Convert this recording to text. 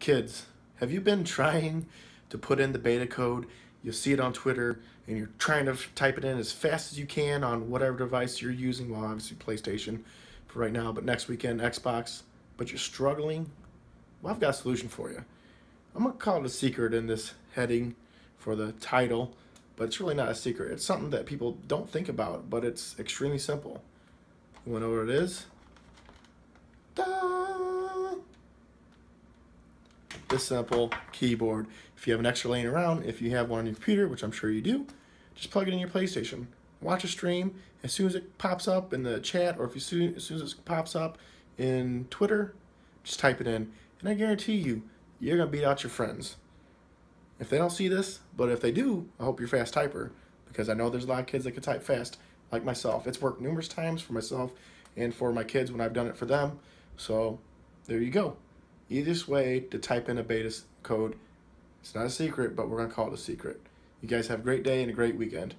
Kids, have you been trying to put in the beta code? You'll see it on Twitter and you're trying to type it in as fast as you can on whatever device you're using. Well, obviously PlayStation for right now, but next weekend Xbox. But you're struggling? Well, I've got a solution for you. I'm to call it a secret in this heading for the title, but it's really not a secret. It's something that people don't think about, but it's extremely simple. You want to know what it is? This simple keyboard. If you have an extra laying around, if you have one on your computer, which I'm sure you do, just plug it in your PlayStation. Watch a stream. As soon as it pops up in the chat, or if you soon, as soon as it pops up in Twitter, just type it in, and I guarantee you, you're gonna beat out your friends. If they don't see this, but if they do, I hope you're fast typer because I know there's a lot of kids that can type fast, like myself. It's worked numerous times for myself and for my kids when I've done it for them. So there you go easiest way to type in a beta code. It's not a secret, but we're going to call it a secret. You guys have a great day and a great weekend.